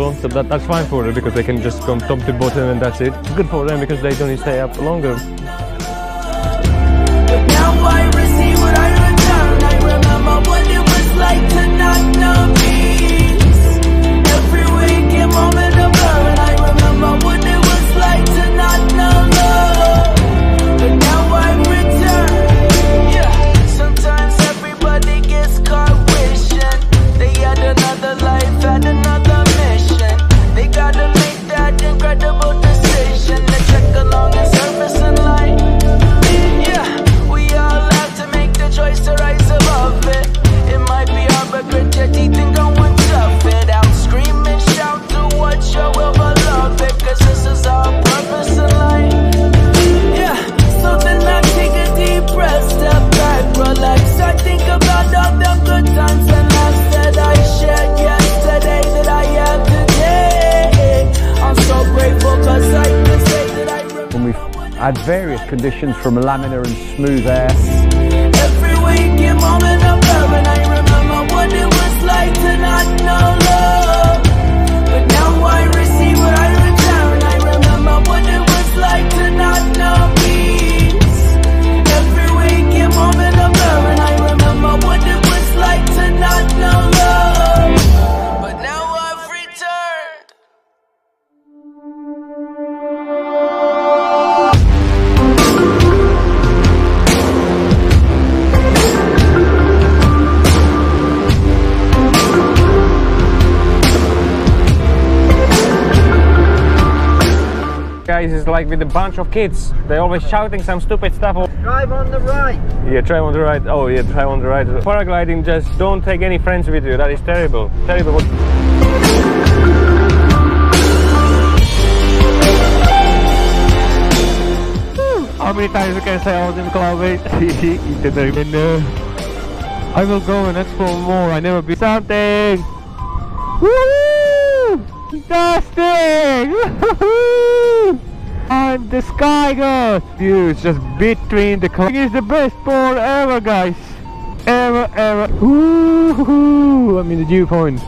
but that, that's fine for them because they can just come top to bottom and that's it. It's good for them because they don't stay up longer. Now I receive what I. I remember what it was like to not know had various conditions from laminar and smooth air. Guys, it's like with a bunch of kids. They're always shouting some stupid stuff. Drive on the right. Yeah, drive on the right. Oh, yeah, drive on the right. Paragliding, just don't take any friends with you. That is terrible. Terrible. Hmm. How many times you can say I was in Cloudway? you don't even know. I will go and explore more. I never been something. Woo! Dusting! And the sky goes! Dude, just between the clouds. It's the best board ever, guys! Ever, ever. Woo! I mean the dew viewpoint.